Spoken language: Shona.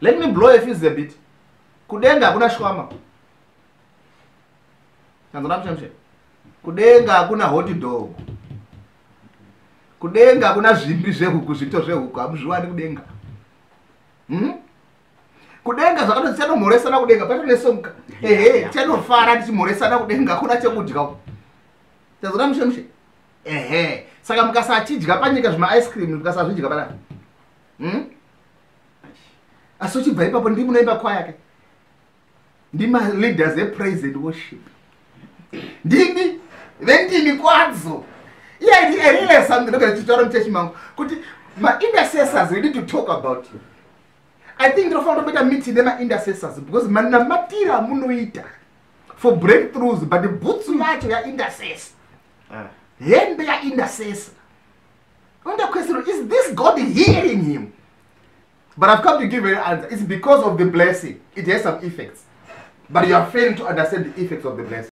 let me blow a fuse a bit. Kudenga hakuna shwama. Tanzona mshemshe kudenga hakuna hot dog. Kudenga hakuna zvimbi zvehuku zvito zvehuku. Hamuzviwani kudenga. Hmm? kudenga zvakati tichanomhoresana kudenga patonesomuka ehe tichanofara tichimhoresana kudenga hakuna chekudya tazona mushemshe ehe saka mukasachidya panyika zvimaice cream mukasazvidya panapa hmm? Asi uchibva ipapo ndi munoimba kwayake ndimaleaders epraise and worship. Ndimi vendimi kwadzo iyairiere something nogatichitaura muchechimangu kuti maintercessors we need to talk about you i think ndinofanira kutoita meeting nemaintercessors because manamatira amunoita for breakthroughs but bhutsu yacho yaintercessor hembe yaintercessor under question is this god hearing him but i've come to give you an answer. It's because of the blessing. It has some effects. But you are failing to understand the effects of the blessing